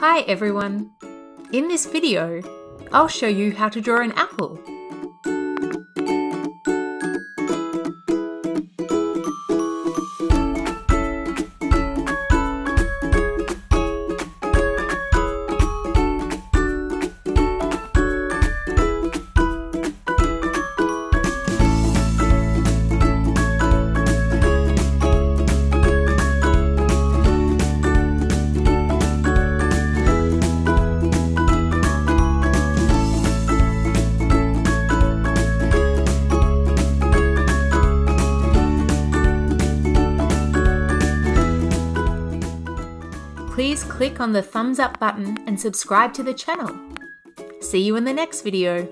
Hi everyone! In this video, I'll show you how to draw an apple. Please click on the thumbs up button and subscribe to the channel. See you in the next video.